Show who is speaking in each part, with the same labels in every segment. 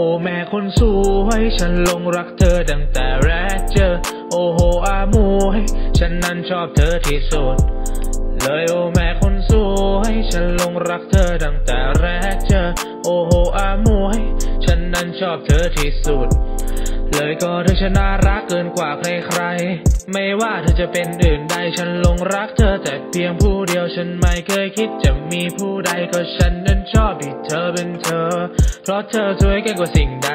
Speaker 1: อ้แม่คนสวยฉันลงรักเธอตั้งแต่แรกเจอ โอ้โหอามวยฉันนั้นชอบเธอที่สุด เลยโอ้แม่คนสวยฉันลงรักเธอตั้งแต่แรกเจอ โอ้โหอามวยฉันนั้นชอบเธอที่สุด เลยก็เธอฉันน่ารักเกินกว่าใครๆไม่ว่าเธอจะเป็นอื่นใดฉันลงรักเธอแต่เพียงผู้เดียวฉันไม่เคยคิดจะมีผู้ใดก็ฉันนั้นชอบที่เธอเป็นเธอ เพราะเธอสวยเกินกว่าสิ่งใด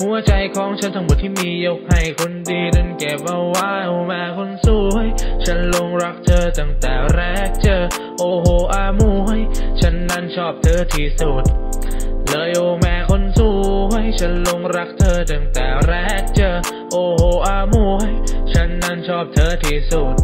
Speaker 1: หัวใจของฉันทั้งหมดที่มียกให้คนดีนั้นเก็บเอาไว้แม่คนสวย ฉันลงรักเธอตั้งแต่แรกเจอ โอ้โหอามวย ฉันนั้นชอบเธอที่สุด เลยโอ้แม่ ฉันหลงรักเธอตั้งแต่แรกเจอ โอ้โหอามวย ฉันนั้นชอบเธอที่สุด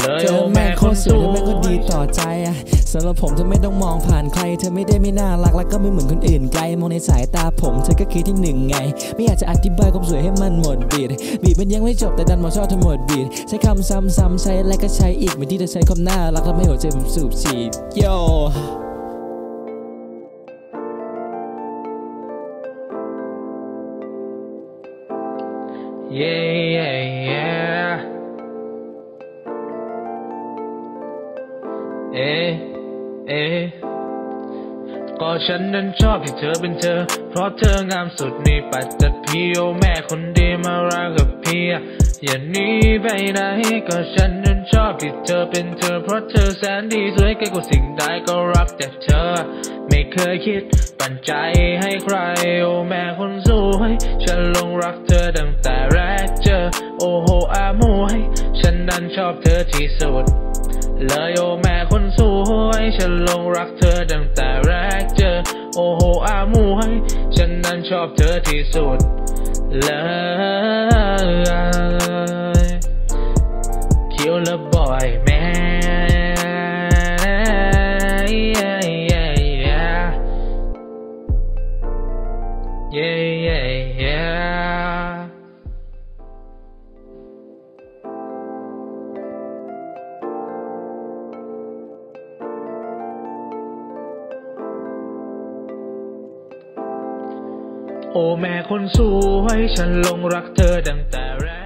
Speaker 1: เลย
Speaker 2: เธ
Speaker 1: โอ้
Speaker 2: อ
Speaker 1: แม่
Speaker 2: แม่
Speaker 1: ค
Speaker 2: คนน
Speaker 1: ส
Speaker 2: สวย
Speaker 1: วย
Speaker 2: และแม่ก็ดีต่อใจอะสำหรับผมเธอไม่ต้องมองผ่านใคร เธอไม่ได้ไม่น่ารักแล้วก็ไม่เหมือนคนอื่นไกล มองในสายตาผม เธอก็คือที่หนึ่งไง ไม่อยากจะอธิบายความสวยให้มันหมดบีดบีดมันยังไม่จบแต่ดันมาชอบเธอหมดบีดใช้คำซ้ำๆใช้แล้วก็ใช้อีกเหมือนที่เธอใช้ความน่ารักทำให้หัวใจผมสูบฉีดโย
Speaker 1: เย้เย้เย้เอ๊ะเอ๊ะก็ฉันนั้นชอบที่เธอเป็นเธอ เพราะเธองามสุดในปัตตภีโอแม่คนดีมารักกับพี่อย่านีไปไหนก็ฉันนั้นชอบที่เธอเป็นเธอ เพราะเธอแสนดีสวยเกินกว่าสิ่งใดก็รักแต่เธอ ไม่เคยคิดปันใจให้ใคร โอแม่คนสวยฉันลงรักเธอตั้งแต่แรก โอ้โหอามวย ฉันนั้นชอบเธอที่สุด เลยโอแม่คนสวย ฉันลงรักเธอตั้งแต่แรกเจอ โอ้โหอามวย ฉันนั้นชอบเธอที่สุด เลยคิวละบอยแม่ yeah yeah yeah yeah yeah yeah โอ้แม่คนสวย ฉันลงรักเธอตั้งแต่แรก